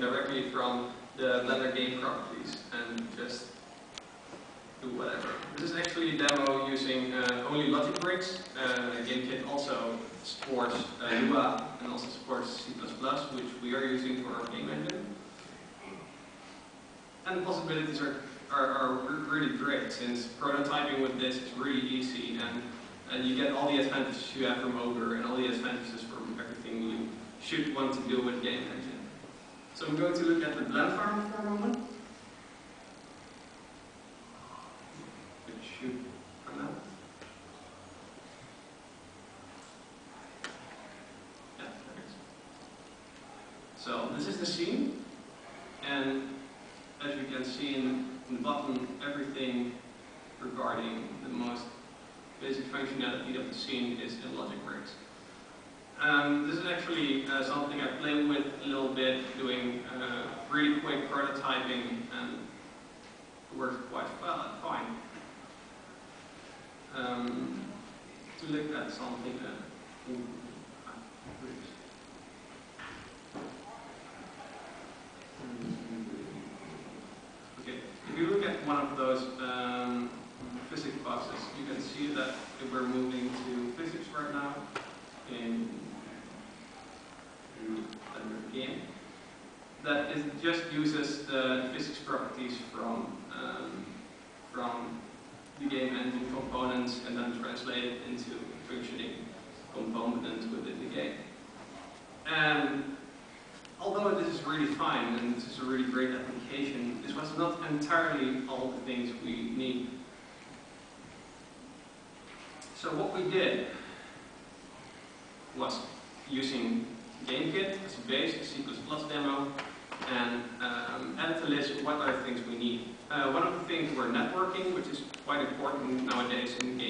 directly from the Blender game properties and just do whatever. This is actually a demo using uh, only Logic Bricks. Uh, GameKit also supports uh, Lua and also supports C++, which we are using for our game engine. And the possibilities are, are, are really great since prototyping with this is really easy and, and you get all the advantages you have from Ogre and all the advantages from everything you should want to do with game engine. So I'm going to look at the blend farm for a moment. It should. Yeah, there it is. So this is the scene, and as you can see in, in the bottom, everything regarding the most basic functionality of the scene is in Logic Bricks. Um, this is actually uh, something I played with a little bit, doing uh, really quick prototyping, and it quite well, fine. Um, to look at something that. Ooh, oops. Okay, if you look at one of those um, physics boxes, you can see that we're moving to physics right now in Blender game. That is just uses the physics properties from um, from the game engine components and then translate it into functioning components within the game. And although this is really fine and this is a really great application, this was not entirely all the things we need. So what we did was using GameKit as a base, a C++ demo, and um, a list what the things we need. Uh, one of the things were networking, which is quite important nowadays in game.